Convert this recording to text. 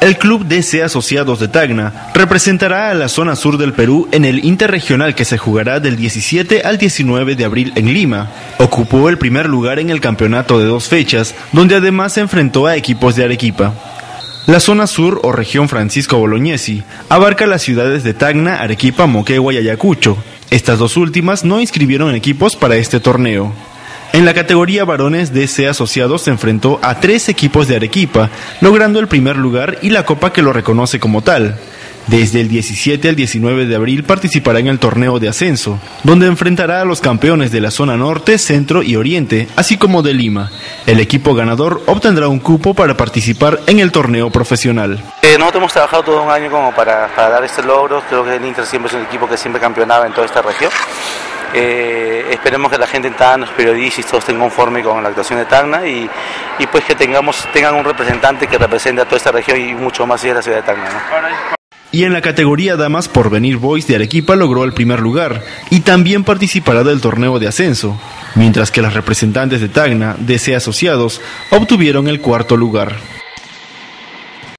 El club DC Asociados de Tacna representará a la zona sur del Perú en el interregional que se jugará del 17 al 19 de abril en Lima. Ocupó el primer lugar en el campeonato de dos fechas, donde además se enfrentó a equipos de Arequipa. La zona sur o región Francisco Bolognesi abarca las ciudades de Tacna, Arequipa, Moquegua y Ayacucho. Estas dos últimas no inscribieron equipos para este torneo. En la categoría varones DC Asociados se enfrentó a tres equipos de Arequipa, logrando el primer lugar y la copa que lo reconoce como tal. Desde el 17 al 19 de abril participará en el torneo de ascenso, donde enfrentará a los campeones de la zona norte, centro y oriente, así como de Lima. El equipo ganador obtendrá un cupo para participar en el torneo profesional. Eh, nosotros hemos trabajado todo un año como para, para dar este logro. Creo que el Inter siempre es un equipo que siempre campeonaba en toda esta región. Eh, esperemos que la gente en Tacna, los periodistas, todos estén conformes con la actuación de Tacna y, pues que tengamos, tengan un representante que represente a toda esta región y mucho más allá de la ciudad de Tacna. Y en la categoría Damas por Venir Boys de Arequipa logró el primer lugar y también participará del torneo de ascenso, mientras que las representantes de Tacna, DC Asociados, obtuvieron el cuarto lugar.